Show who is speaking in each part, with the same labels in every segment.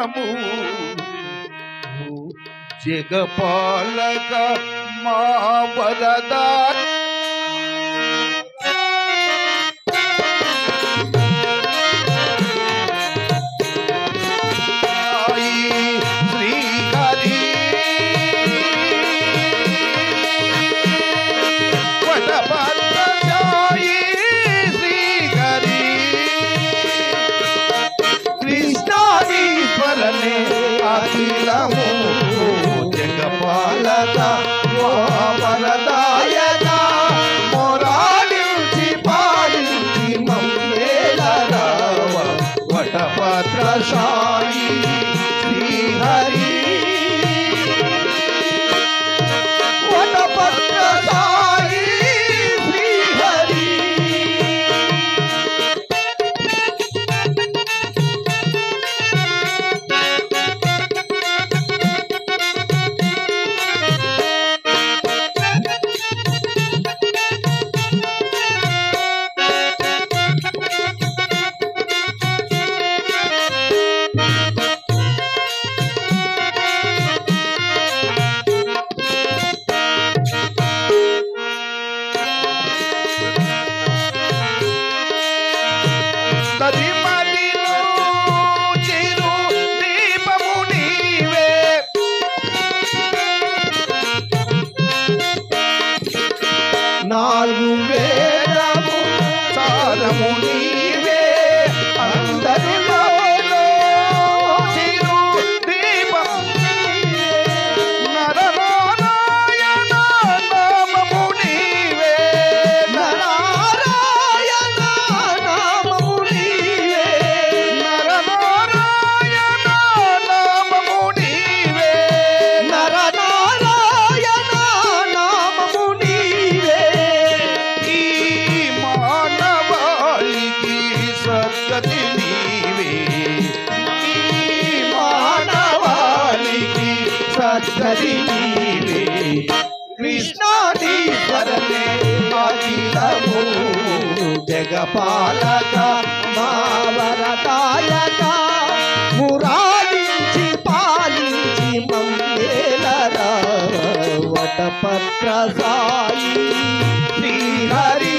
Speaker 1: అఖిలము జగపాలక మా వరదా तरी సద్గతి నీవే కృష్ణాదీశ్వరనే అఖిలము జగపాలక మావరదాయక మురాలించి పాలించి మమ్మేలరా వటపత్ర సాయి శ్రీహరి.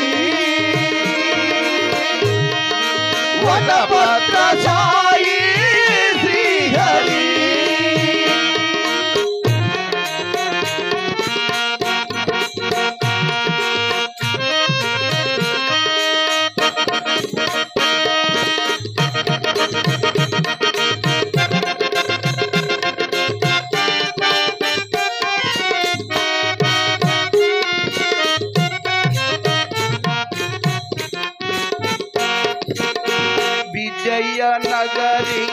Speaker 1: వటపత్ర సాయి విజయనగరి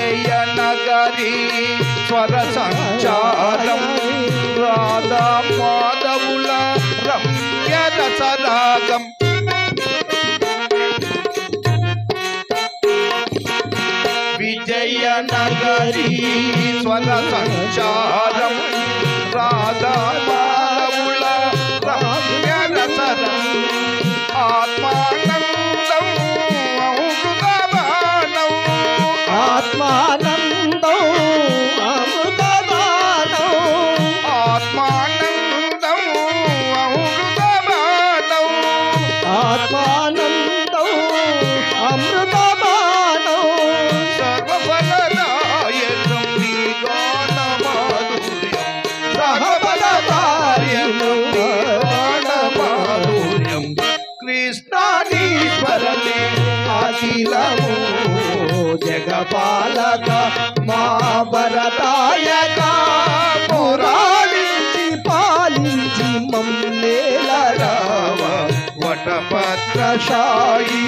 Speaker 1: విజయనగరి స్వర సంచారం రాధా మాధవుల రమ్య రసరాగం విజయనగరి స్వర సంచారం రాధా మాధవుల రమ్య రసరం ఆత్మానందం అమృతమానం
Speaker 2: ఆత్మానందం అఖిలము జగపాలక మా భరతాయక పురాణించి పాలించి మమ్మేలరావ
Speaker 1: వటపత్రశాయి